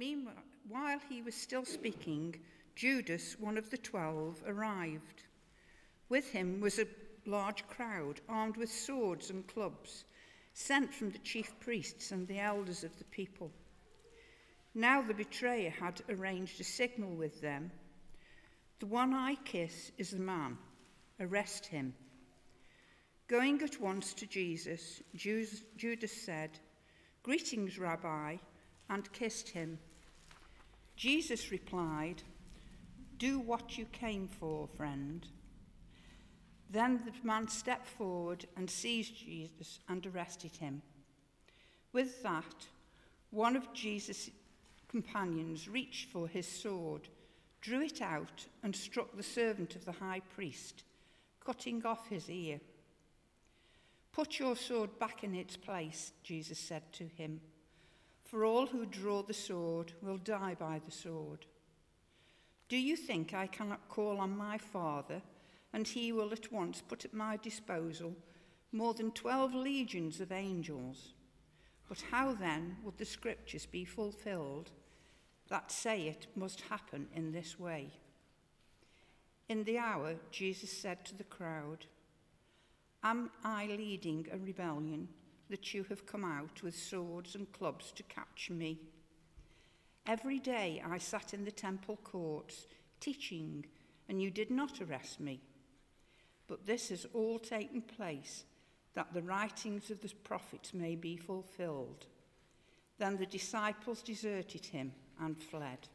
Meanwhile, while he was still speaking, Judas, one of the twelve, arrived. With him was a large crowd, armed with swords and clubs, sent from the chief priests and the elders of the people. Now the betrayer had arranged a signal with them. The one I kiss is the man. Arrest him. Going at once to Jesus, Judas said, Greetings, Rabbi and kissed him. Jesus replied, Do what you came for, friend. Then the man stepped forward and seized Jesus and arrested him. With that, one of Jesus' companions reached for his sword, drew it out, and struck the servant of the high priest, cutting off his ear. Put your sword back in its place, Jesus said to him. For all who draw the sword will die by the sword. Do you think I cannot call on my Father, and he will at once put at my disposal more than twelve legions of angels? But how then would the scriptures be fulfilled that say it must happen in this way? In the hour, Jesus said to the crowd, Am I leading a rebellion? that you have come out with swords and clubs to catch me. Every day I sat in the temple courts teaching, and you did not arrest me. But this has all taken place that the writings of the prophets may be fulfilled. Then the disciples deserted him and fled.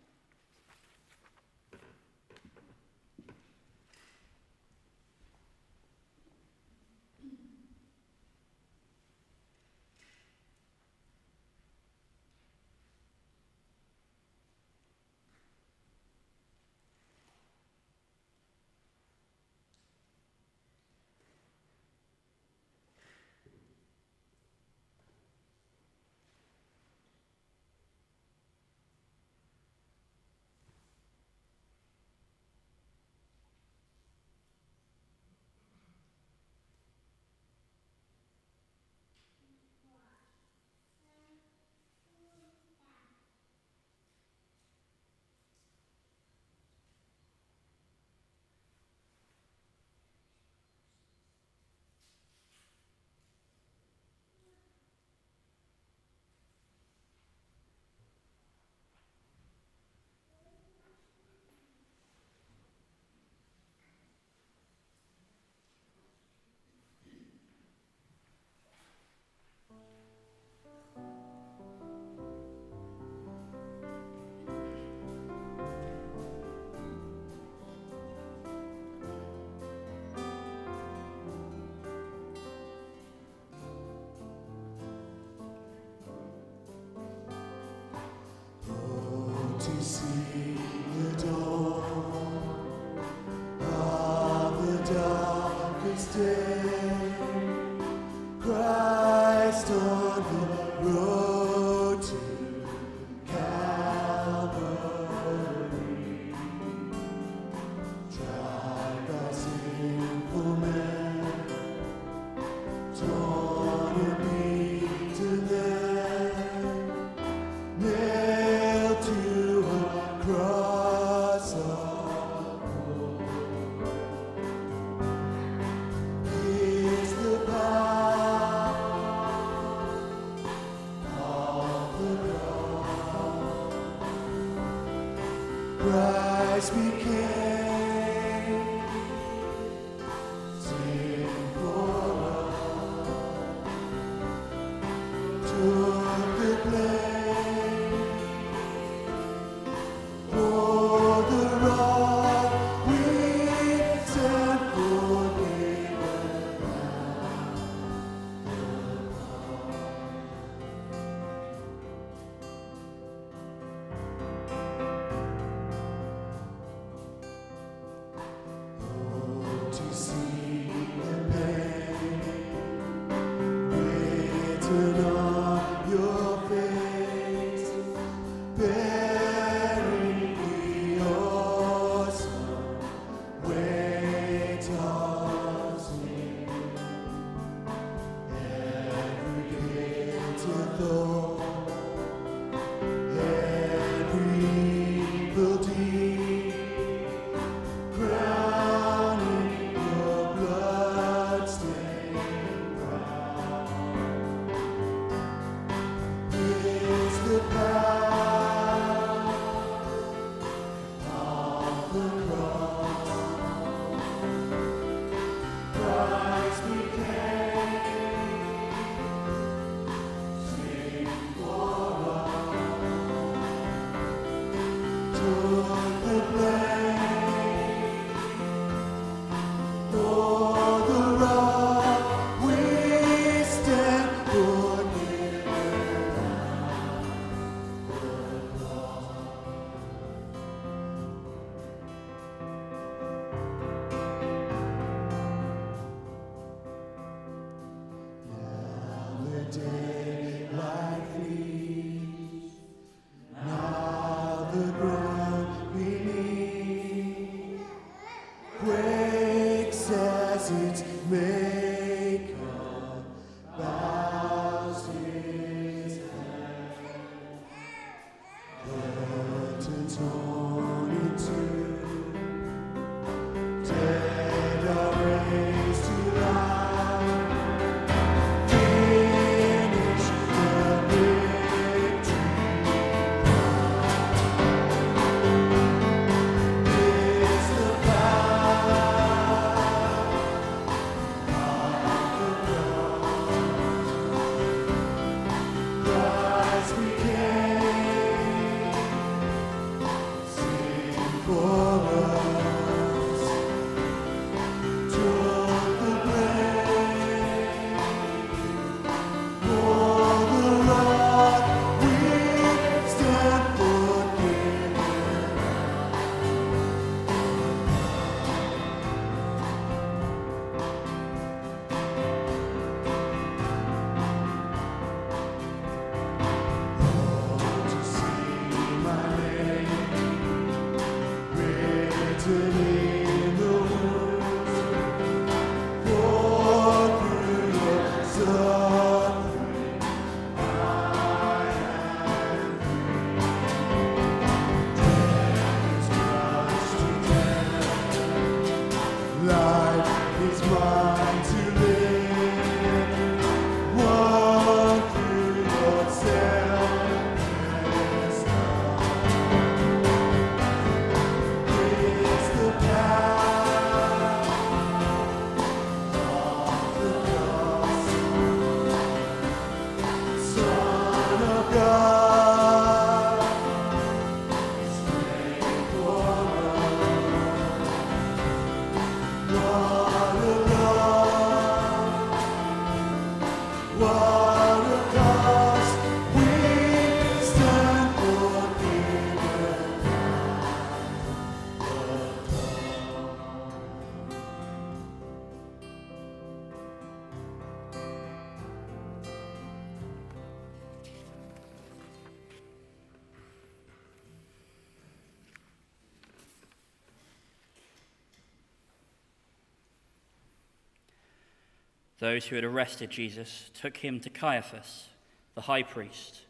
Those who had arrested Jesus took him to Caiaphas, the high priest,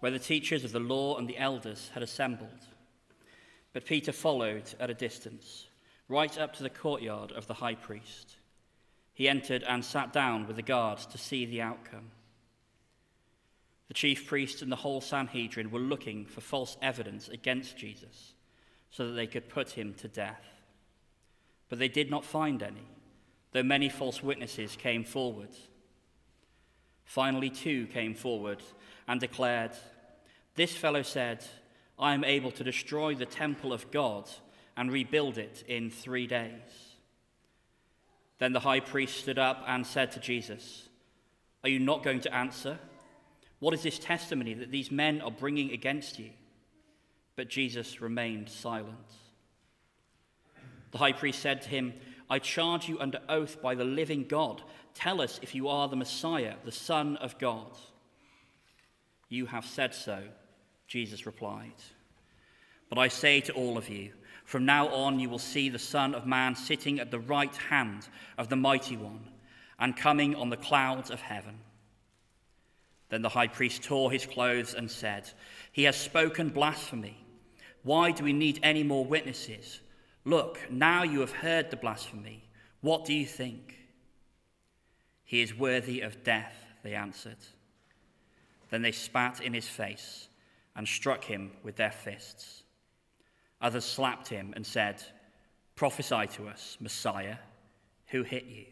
where the teachers of the law and the elders had assembled. But Peter followed at a distance, right up to the courtyard of the high priest. He entered and sat down with the guards to see the outcome. The chief priests and the whole Sanhedrin were looking for false evidence against Jesus so that they could put him to death. But they did not find any though many false witnesses came forward. Finally, two came forward and declared, This fellow said, I am able to destroy the temple of God and rebuild it in three days. Then the high priest stood up and said to Jesus, Are you not going to answer? What is this testimony that these men are bringing against you? But Jesus remained silent. The high priest said to him, I charge you under oath by the living God. Tell us if you are the Messiah, the Son of God. You have said so, Jesus replied. But I say to all of you, from now on you will see the Son of Man sitting at the right hand of the Mighty One and coming on the clouds of heaven. Then the high priest tore his clothes and said, He has spoken blasphemy. Why do we need any more witnesses? Look, now you have heard the blasphemy. What do you think? He is worthy of death, they answered. Then they spat in his face and struck him with their fists. Others slapped him and said, Prophesy to us, Messiah, who hit you?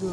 We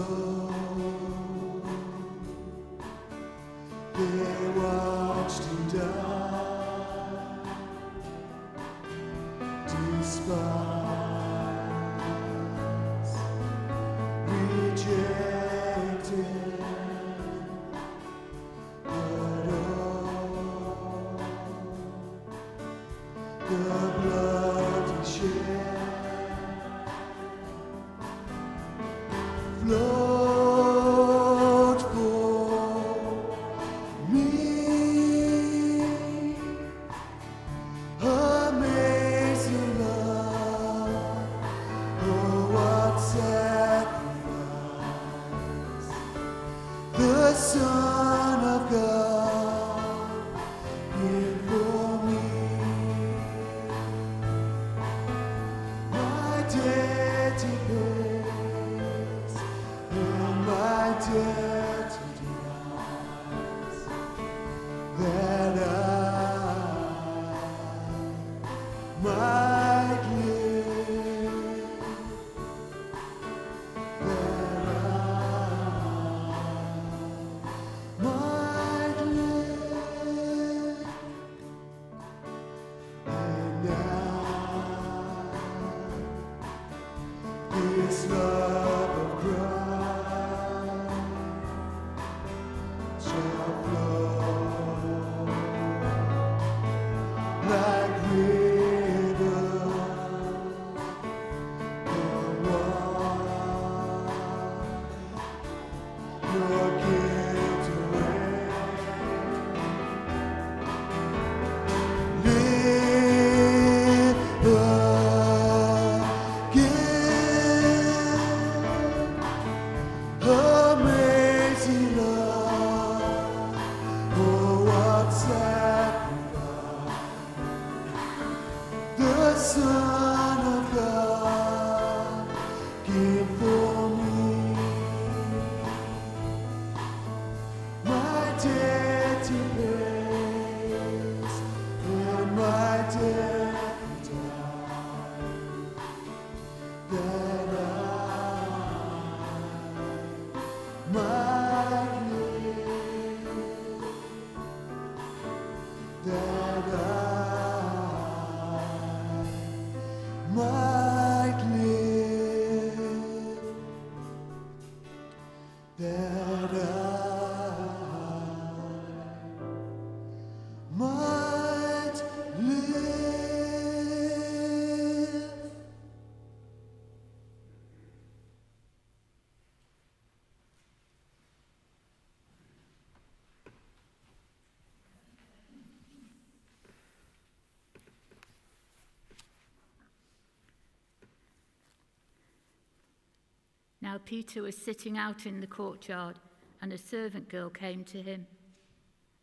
Now Peter was sitting out in the courtyard, and a servant girl came to him.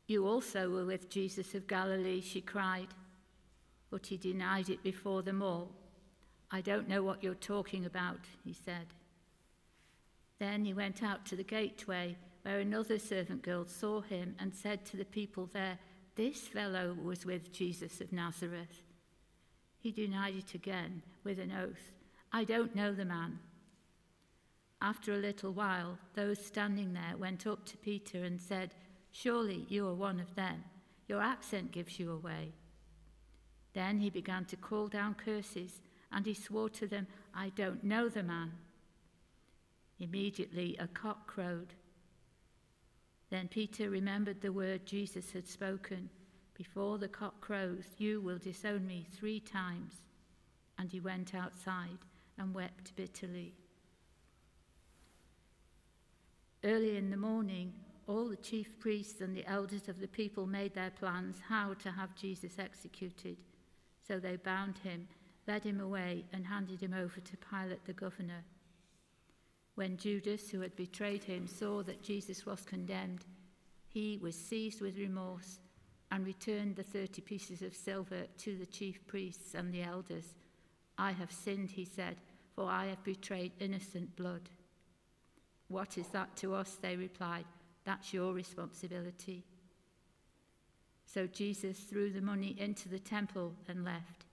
You also were with Jesus of Galilee, she cried. But he denied it before them all. I don't know what you're talking about, he said. Then he went out to the gateway, where another servant girl saw him and said to the people there, This fellow was with Jesus of Nazareth. He denied it again with an oath. I don't know the man. After a little while, those standing there went up to Peter and said, Surely you are one of them. Your accent gives you away. Then he began to call down curses, and he swore to them, I don't know the man. Immediately a cock crowed. Then Peter remembered the word Jesus had spoken Before the cock crows, you will disown me three times. And he went outside and wept bitterly. Early in the morning, all the chief priests and the elders of the people made their plans how to have Jesus executed. So they bound him, led him away, and handed him over to Pilate the governor. When Judas, who had betrayed him, saw that Jesus was condemned, he was seized with remorse and returned the thirty pieces of silver to the chief priests and the elders. I have sinned, he said, for I have betrayed innocent blood. What is that to us? They replied. That's your responsibility. So Jesus threw the money into the temple and left.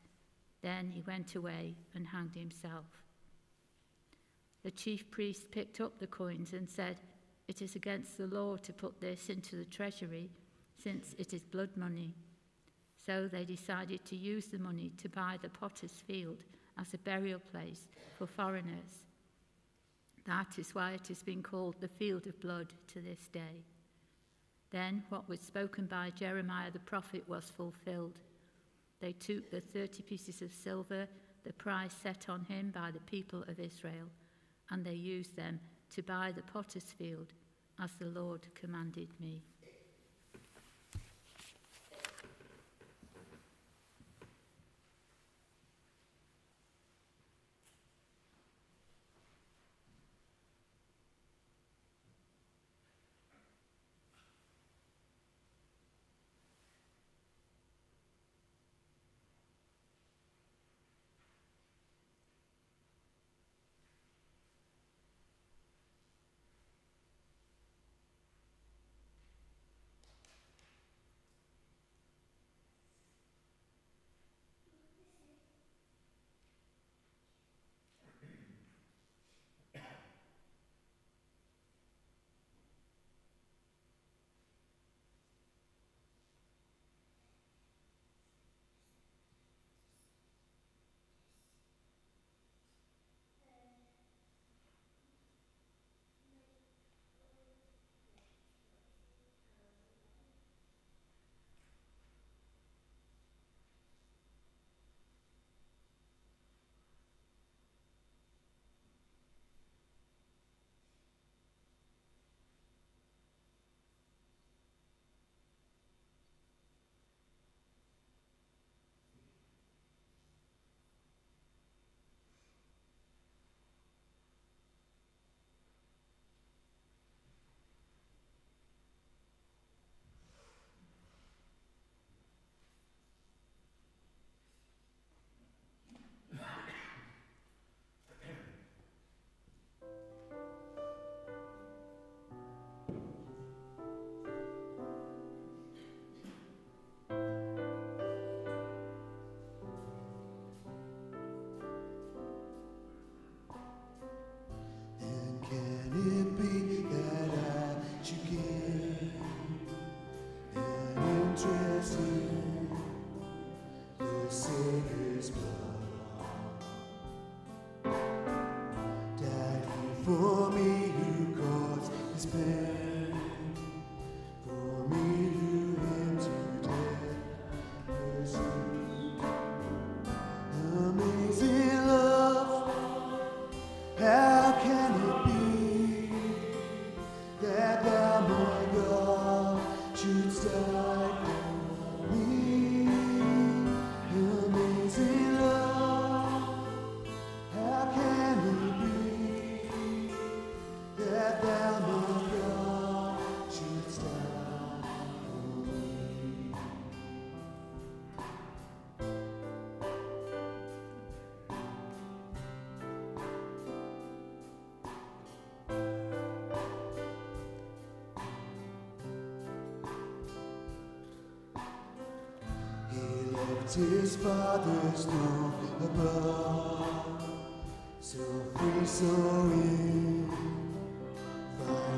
Then he went away and hanged himself. The chief priest picked up the coins and said, It is against the law to put this into the treasury, since it is blood money. So they decided to use the money to buy the potter's field as a burial place for foreigners. That is why it has been called the field of blood to this day. Then what was spoken by Jeremiah the prophet was fulfilled. They took the thirty pieces of silver, the price set on him by the people of Israel, and they used them to buy the potter's field, as the Lord commanded me. His Father's throne above. So free, so in,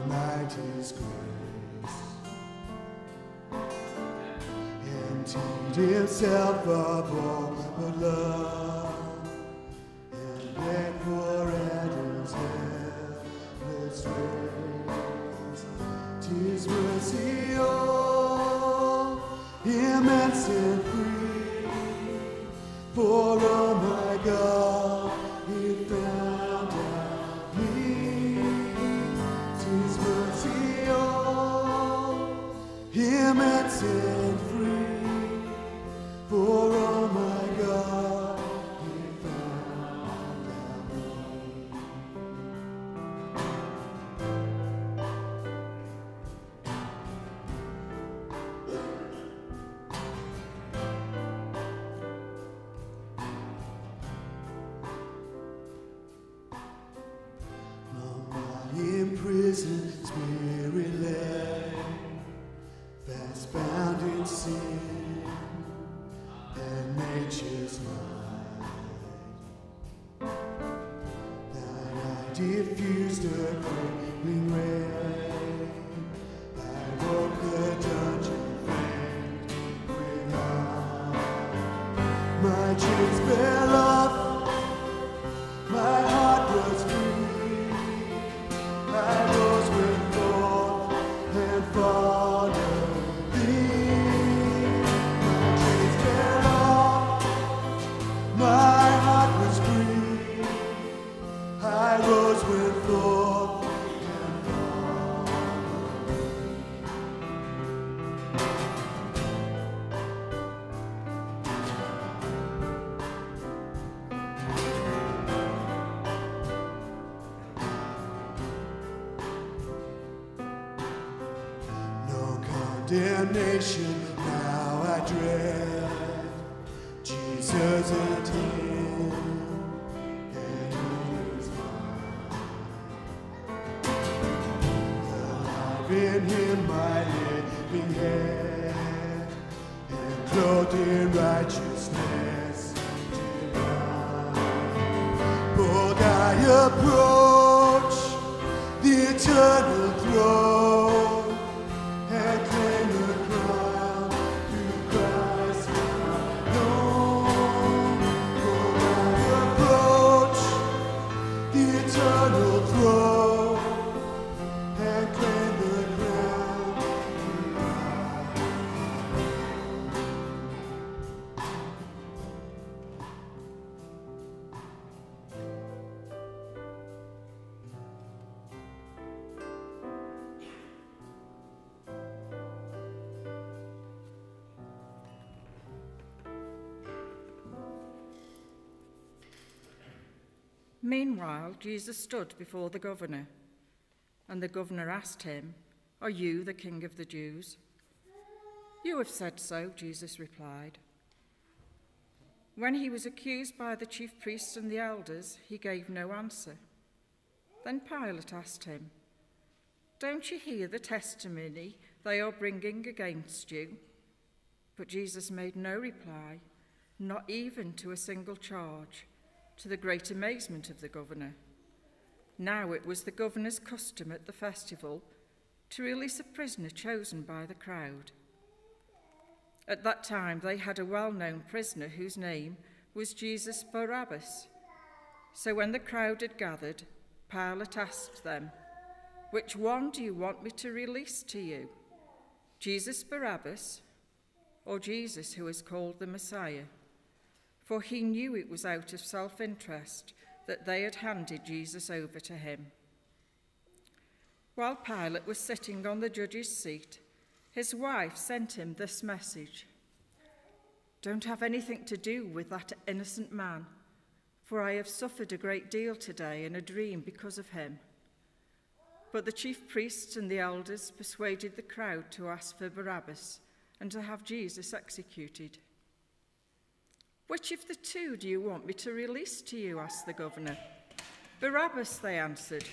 find His grace. Emptied himself above all but love, In Him, my living head, and clothed in righteousness divine. But I approach the eternal throne Jesus stood before the governor, and the governor asked him, Are you the king of the Jews? You have said so, Jesus replied. When he was accused by the chief priests and the elders, he gave no answer. Then Pilate asked him, Don't you hear the testimony they are bringing against you? But Jesus made no reply, not even to a single charge, to the great amazement of the governor. Now it was the governor's custom at the festival to release a prisoner chosen by the crowd. At that time, they had a well known prisoner whose name was Jesus Barabbas. So when the crowd had gathered, Pilate asked them, Which one do you want me to release to you? Jesus Barabbas or Jesus who is called the Messiah? For he knew it was out of self interest that they had handed Jesus over to him. While Pilate was sitting on the judge's seat, his wife sent him this message Don't have anything to do with that innocent man, for I have suffered a great deal today in a dream because of him. But the chief priests and the elders persuaded the crowd to ask for Barabbas and to have Jesus executed. Which of the two do you want me to release to you? asked the governor. Barabbas, they answered.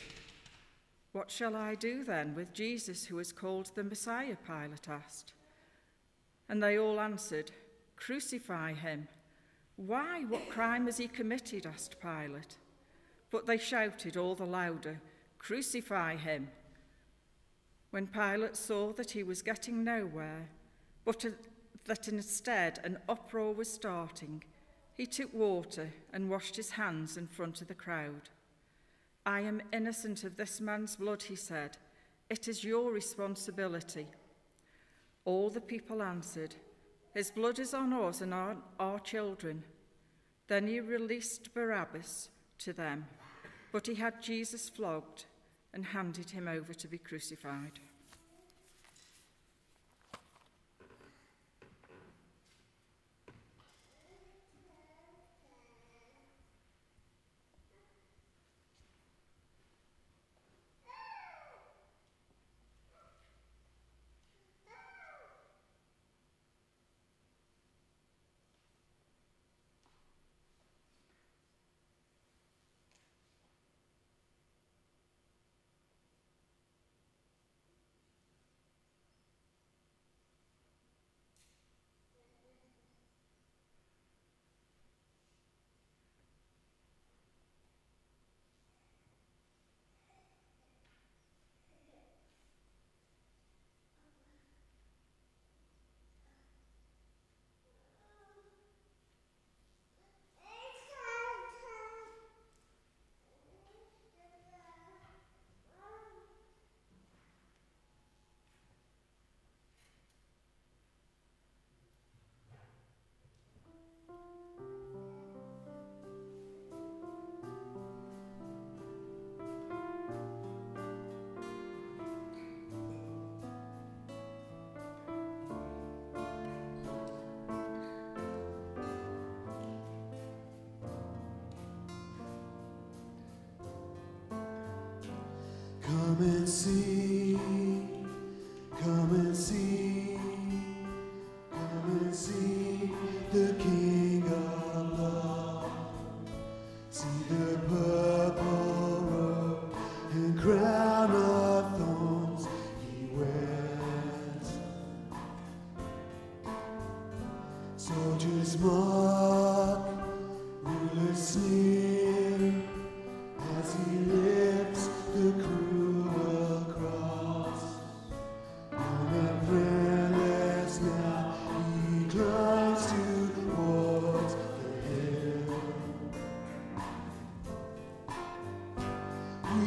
What shall I do then with Jesus, who is called the Messiah? Pilate asked. And they all answered, Crucify him. Why? What crime has he committed? asked Pilate. But they shouted all the louder, Crucify him. When Pilate saw that he was getting nowhere, but that instead an uproar was starting. He took water and washed his hands in front of the crowd. I am innocent of this man's blood, he said. It is your responsibility. All the people answered, His blood is on us and on our, our children. Then he released Barabbas to them, but he had Jesus flogged and handed him over to be crucified.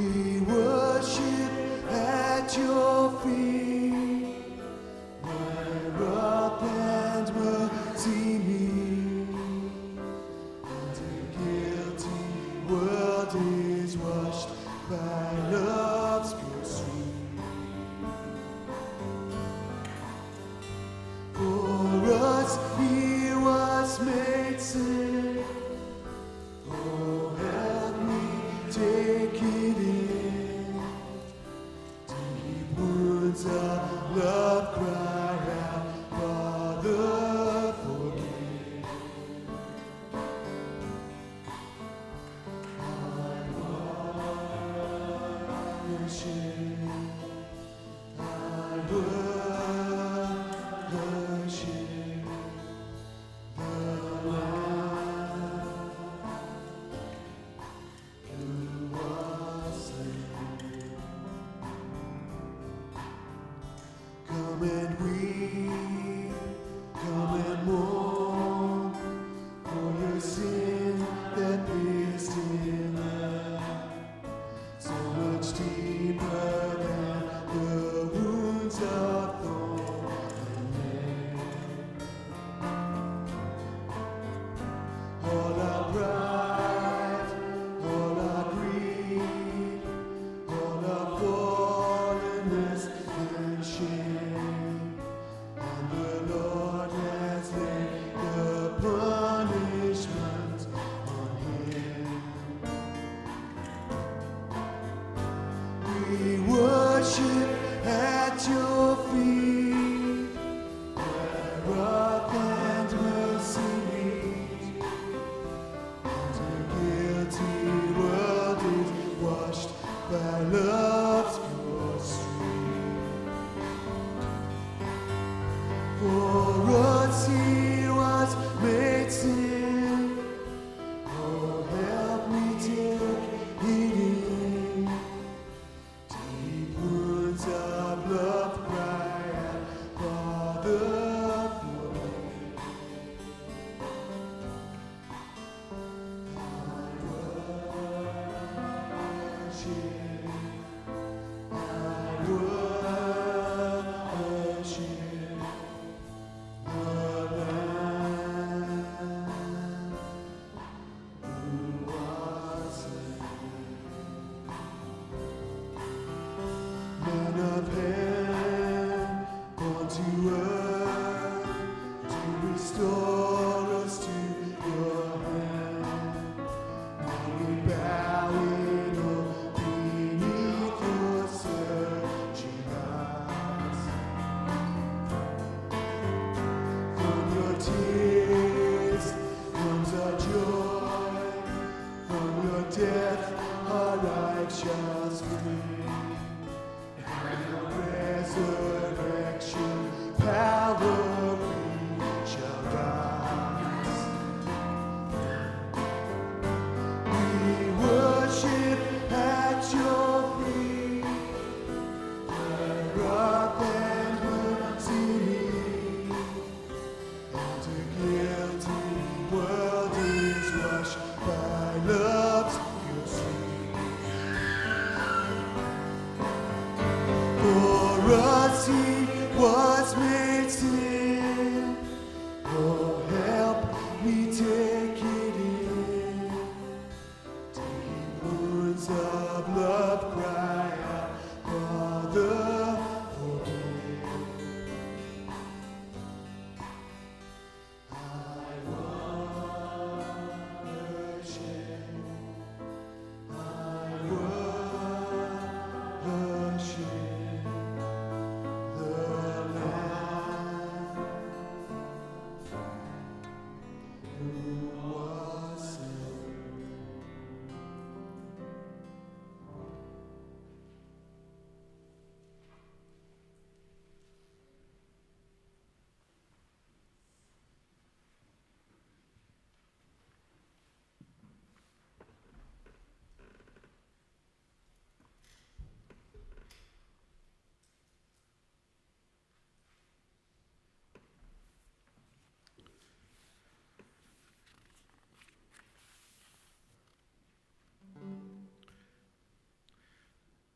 We worship at your feet,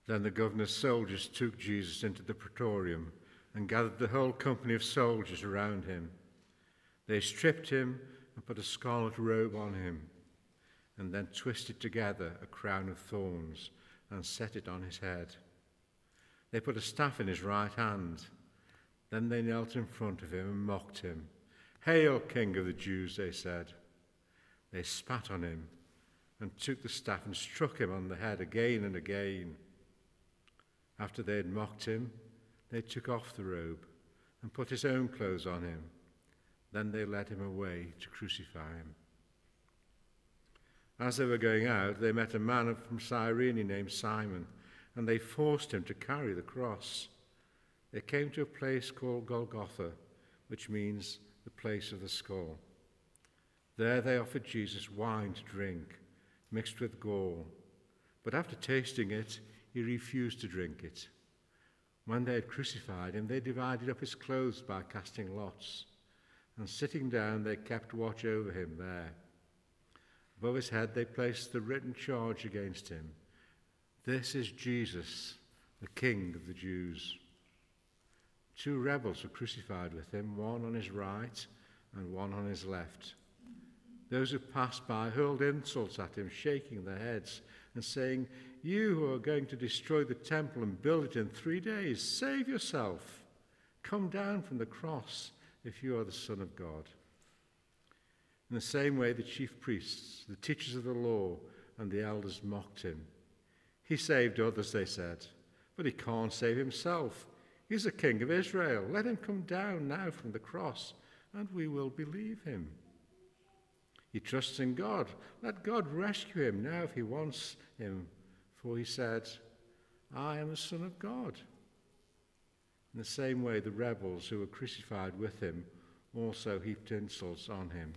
Then the governor's soldiers took Jesus into the praetorium and gathered the whole company of soldiers around him. They stripped him and put a scarlet robe on him, and then twisted together a crown of thorns and set it on his head. They put a staff in his right hand. Then they knelt in front of him and mocked him. Hail, King of the Jews, they said. They spat on him and took the staff and struck him on the head again and again. After they had mocked him, they took off the robe and put his own clothes on him. Then they led him away to crucify him. As they were going out, they met a man from Cyrene named Simon, and they forced him to carry the cross. They came to a place called Golgotha, which means the place of the skull. There they offered Jesus wine to drink, mixed with gall. But after tasting it, he refused to drink it. When they had crucified him, they divided up his clothes by casting lots. And sitting down, they kept watch over him there. Above his head, they placed the written charge against him This is Jesus, the King of the Jews. Two rebels were crucified with him, one on his right and one on his left. Those who passed by hurled insults at him, shaking their heads and saying, You who are going to destroy the temple and build it in three days, save yourself. Come down from the cross if you are the Son of God. In the same way, the chief priests, the teachers of the law, and the elders mocked him. He saved others, they said, but he can't save himself. He's the king of Israel. Let him come down now from the cross, and we will believe him. He trusts in God. Let God rescue him now if he wants him. For he said, I am the Son of God. In the same way, the rebels who were crucified with him also heaped insults on him.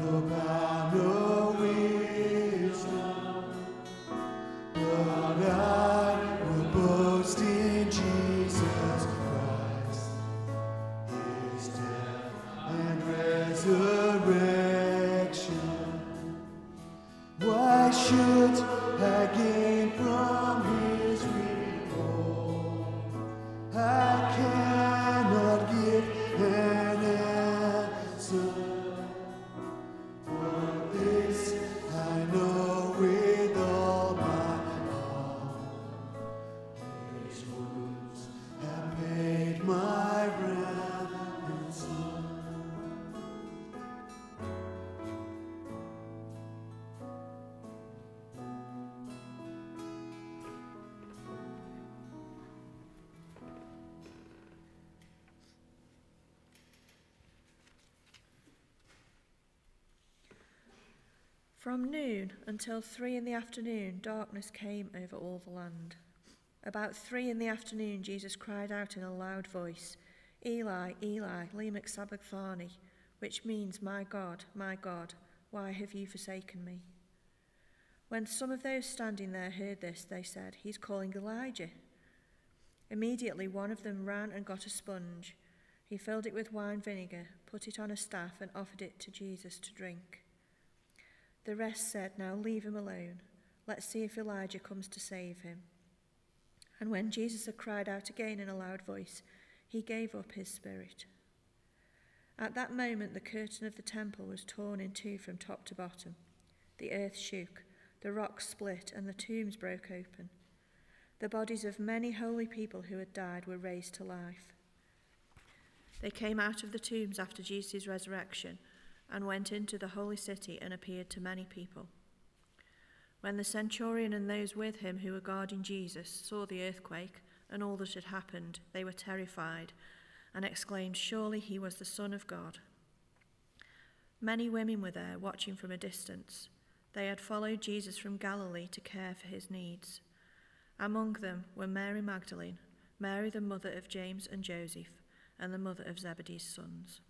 Gifts, From noon until three in the afternoon, darkness came over all the land. About three in the afternoon, Jesus cried out in a loud voice, Eli, Eli, lema sabachthani, which means, My God, my God, why have you forsaken me? When some of those standing there heard this, they said, He's calling Elijah. Immediately one of them ran and got a sponge. He filled it with wine vinegar, put it on a staff, and offered it to Jesus to drink. The rest said, Now leave him alone. Let's see if Elijah comes to save him. And when Jesus had cried out again in a loud voice, he gave up his spirit. At that moment, the curtain of the temple was torn in two from top to bottom. The earth shook, the rocks split, and the tombs broke open. The bodies of many holy people who had died were raised to life. They came out of the tombs after Jesus' resurrection and went into the holy city and appeared to many people. When the centurion and those with him who were guarding Jesus saw the earthquake and all that had happened, they were terrified and exclaimed, Surely he was the Son of God. Many women were there watching from a distance. They had followed Jesus from Galilee to care for his needs. Among them were Mary Magdalene, Mary the mother of James and Joseph, and the mother of Zebedee's sons.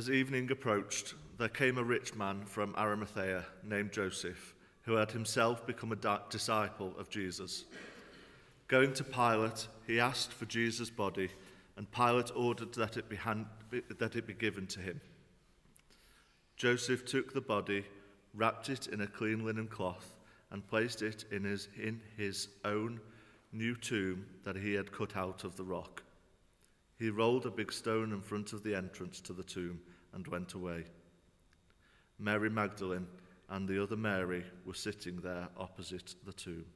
As evening approached, there came a rich man from Arimathea named Joseph, who had himself become a di- disciple of Jesus. Going to Pilate, he asked for Jesus' body, and Pilate ordered that it be, hand- that it be given to him. Joseph took the body, wrapped it in a clean linen cloth, and placed it in his, in his own new tomb that he had cut out of the rock. He rolled a big stone in front of the entrance to the tomb and went away. Mary Magdalene and the other Mary were sitting there opposite the tomb.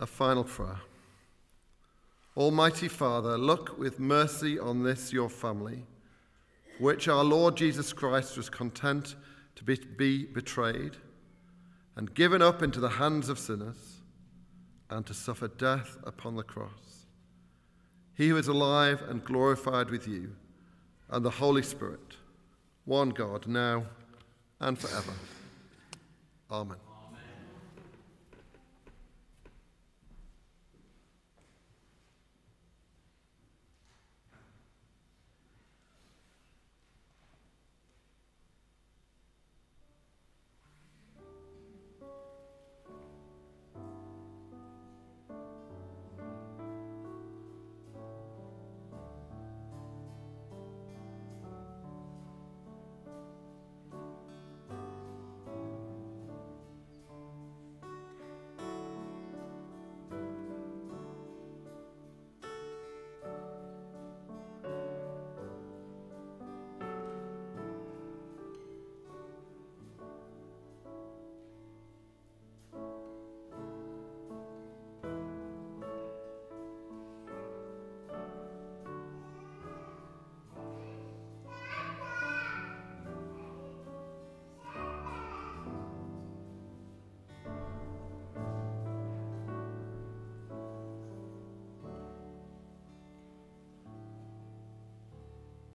A final prayer. Almighty Father, look with mercy on this your family, which our Lord Jesus Christ was content to be, be betrayed and given up into the hands of sinners and to suffer death upon the cross. He who is alive and glorified with you and the Holy Spirit, one God, now and forever. Amen.